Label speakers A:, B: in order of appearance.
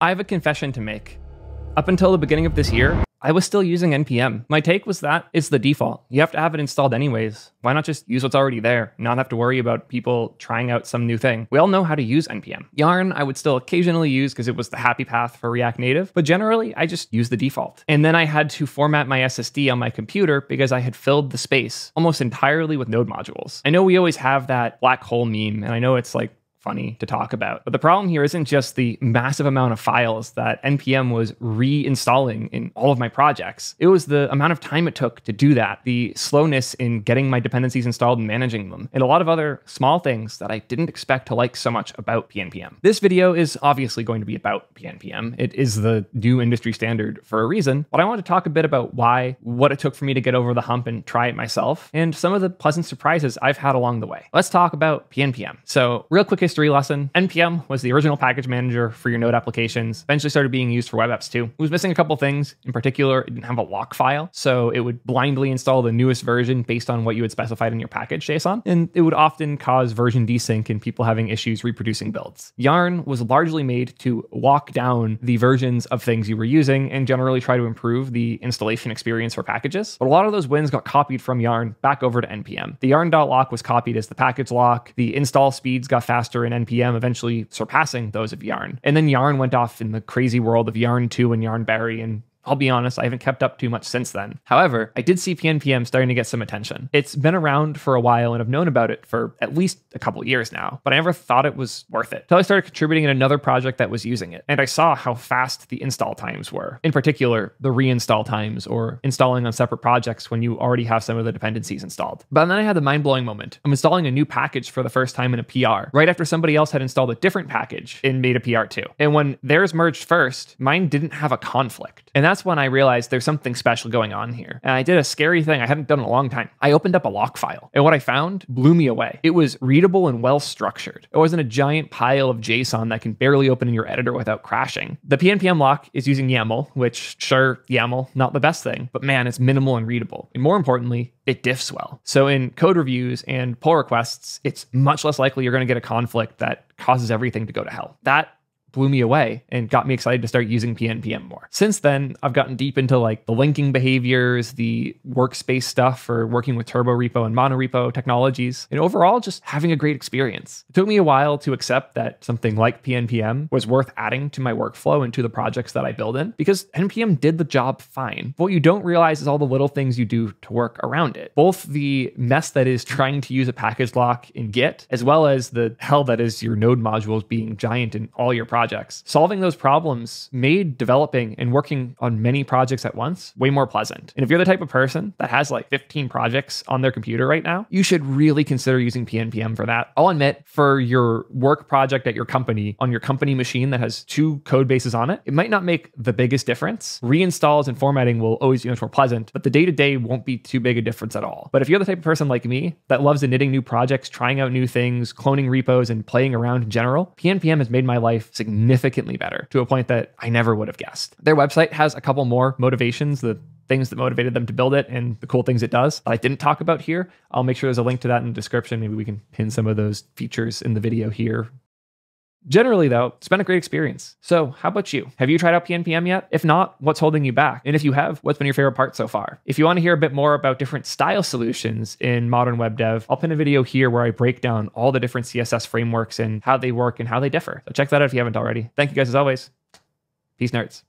A: I have a confession to make. Up until the beginning of this year, I was still using NPM. My take was that it's the default. You have to have it installed anyways. Why not just use what's already there, not have to worry about people trying out some new thing? We all know how to use NPM. Yarn, I would still occasionally use because it was the happy path for React Native, but generally, I just use the default. And then I had to format my SSD on my computer because I had filled the space almost entirely with node modules. I know we always have that black hole meme, and I know it's like funny to talk about. But the problem here isn't just the massive amount of files that NPM was reinstalling in all of my projects. It was the amount of time it took to do that, the slowness in getting my dependencies installed and managing them, and a lot of other small things that I didn't expect to like so much about PNPM. This video is obviously going to be about PNPM. It is the new industry standard for a reason, but I want to talk a bit about why, what it took for me to get over the hump and try it myself, and some of the pleasant surprises I've had along the way. Let's talk about PNPM. So, real quick history lesson. NPM was the original package manager for your Node applications, eventually started being used for web apps too. It was missing a couple things. In particular, it didn't have a lock file, so it would blindly install the newest version based on what you had specified in your package JSON, and it would often cause version desync and people having issues reproducing builds. Yarn was largely made to walk down the versions of things you were using and generally try to improve the installation experience for packages. But a lot of those wins got copied from Yarn back over to NPM. The yarn.lock was copied as the package lock, the install speeds got faster in NPM, eventually surpassing those of Yarn. And then Yarn went off in the crazy world of Yarn 2 and Yarn Berry and I'll be honest, I haven't kept up too much since then. However, I did see PNPM starting to get some attention. It's been around for a while and I've known about it for at least a couple years now, but I never thought it was worth it. Until I started contributing in another project that was using it, and I saw how fast the install times were. In particular, the reinstall times or installing on separate projects when you already have some of the dependencies installed. But then I had the mind-blowing moment. I'm installing a new package for the first time in a PR, right after somebody else had installed a different package and made a PR too. And when theirs merged first, mine didn't have a conflict. And that's that's when I realized there's something special going on here. And I did a scary thing I hadn't done in a long time. I opened up a lock file, and what I found blew me away. It was readable and well structured. It wasn't a giant pile of JSON that can barely open in your editor without crashing. The PNPM lock is using YAML, which, sure, YAML, not the best thing, but man, it's minimal and readable. And more importantly, it diffs well. So in code reviews and pull requests, it's much less likely you're going to get a conflict that causes everything to go to hell. That blew me away and got me excited to start using PNPM more. Since then, I've gotten deep into like the linking behaviors, the workspace stuff for working with Turborepo and monorepo technologies, and overall just having a great experience. It took me a while to accept that something like PNPM was worth adding to my workflow and to the projects that I build in because NPM did the job fine. But what you don't realize is all the little things you do to work around it. Both the mess that is trying to use a package lock in Git, as well as the hell that is your node modules being giant in all your projects projects. Solving those problems made developing and working on many projects at once way more pleasant. And if you're the type of person that has like 15 projects on their computer right now, you should really consider using PNPM for that. I'll admit, for your work project at your company on your company machine that has two code bases on it, it might not make the biggest difference. Reinstalls and formatting will always be much more pleasant, but the day to day won't be too big a difference at all. But if you're the type of person like me that loves knitting new projects, trying out new things, cloning repos, and playing around in general, PNPM has made my life significantly significantly better to a point that I never would have guessed. Their website has a couple more motivations, the things that motivated them to build it and the cool things it does that I didn't talk about here. I'll make sure there's a link to that in the description. Maybe we can pin some of those features in the video here Generally, though, it's been a great experience. So, how about you? Have you tried out PNPM yet? If not, what's holding you back? And if you have, what's been your favorite part so far? If you want to hear a bit more about different style solutions in modern web dev, I'll pin a video here where I break down all the different CSS frameworks and how they work and how they differ. So, check that out if you haven't already. Thank you guys as always. Peace, nerds.